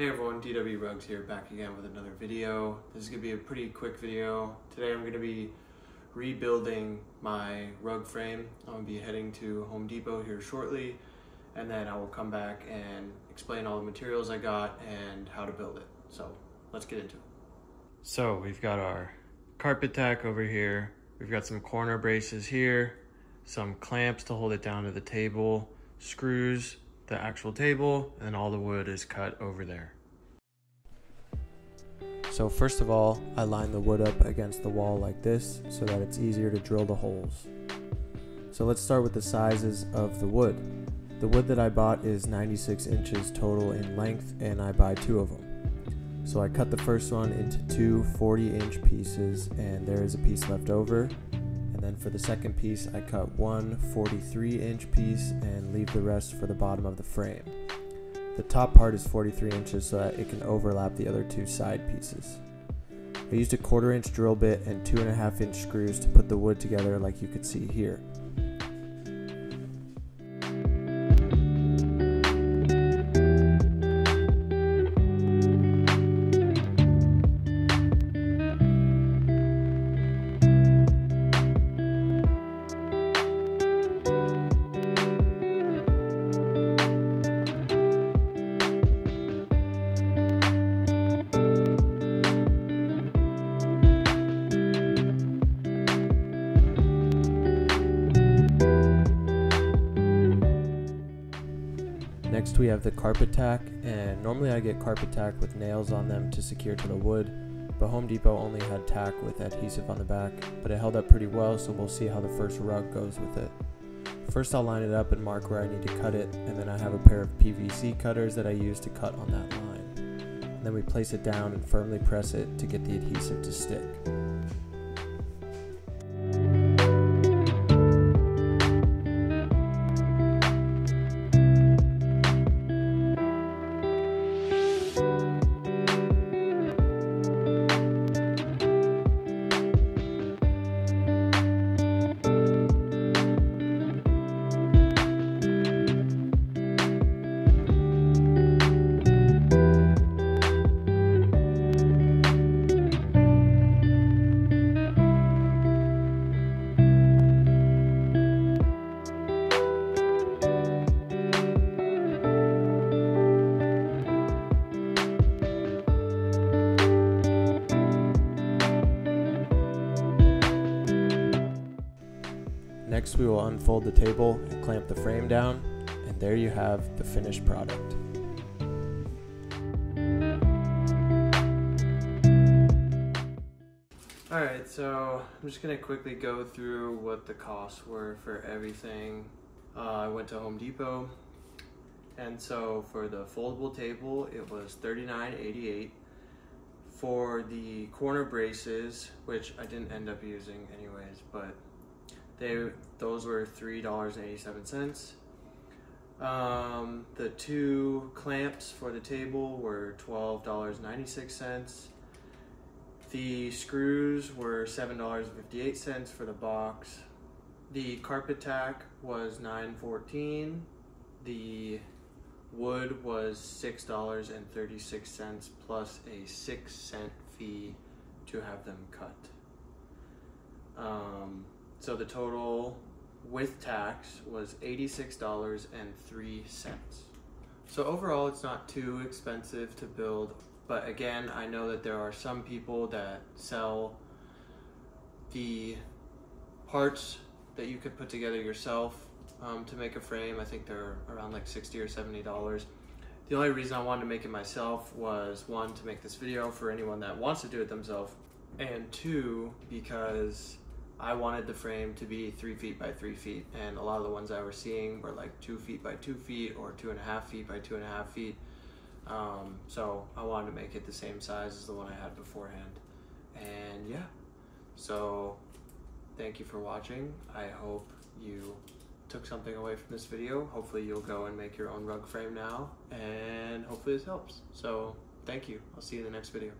Hey everyone, DW Rugs here, back again with another video. This is going to be a pretty quick video. Today I'm going to be rebuilding my rug frame. I'm going to be heading to Home Depot here shortly, and then I will come back and explain all the materials I got and how to build it. So let's get into it. So we've got our carpet tack over here. We've got some corner braces here, some clamps to hold it down to the table, screws, the actual table, and all the wood is cut over there. So first of all, I line the wood up against the wall like this so that it's easier to drill the holes. So let's start with the sizes of the wood. The wood that I bought is 96 inches total in length and I buy two of them. So I cut the first one into two 40 inch pieces and there is a piece left over and then for the second piece, I cut one 43 inch piece and leave the rest for the bottom of the frame. The top part is 43 inches so that it can overlap the other two side pieces. I used a quarter inch drill bit and two and a half inch screws to put the wood together like you could see here. Next we have the carpet tack and normally I get carpet tack with nails on them to secure to the wood but Home Depot only had tack with adhesive on the back but it held up pretty well so we'll see how the first rug goes with it. First I'll line it up and mark where I need to cut it and then I have a pair of PVC cutters that I use to cut on that line. And then we place it down and firmly press it to get the adhesive to stick. Next we will unfold the table and clamp the frame down and there you have the finished product. Alright, so I'm just gonna quickly go through what the costs were for everything. Uh, I went to Home Depot and so for the foldable table it was $39.88. For the corner braces, which I didn't end up using anyways, but they those were three dollars and eighty seven cents. Um, the two clamps for the table were twelve dollars ninety six cents. The screws were seven dollars fifty eight cents for the box. The carpet tack was nine fourteen. The wood was six dollars and thirty six cents plus a six cent fee to have them cut. Um, so the total with tax was $86.03. So overall, it's not too expensive to build. But again, I know that there are some people that sell the parts that you could put together yourself um, to make a frame. I think they're around like 60 or $70. The only reason I wanted to make it myself was one, to make this video for anyone that wants to do it themselves, and two, because I wanted the frame to be three feet by three feet, and a lot of the ones I was seeing were like two feet by two feet or two and a half feet by two and a half feet. Um, so I wanted to make it the same size as the one I had beforehand. And yeah, so thank you for watching. I hope you took something away from this video. Hopefully you'll go and make your own rug frame now, and hopefully this helps. So thank you. I'll see you in the next video.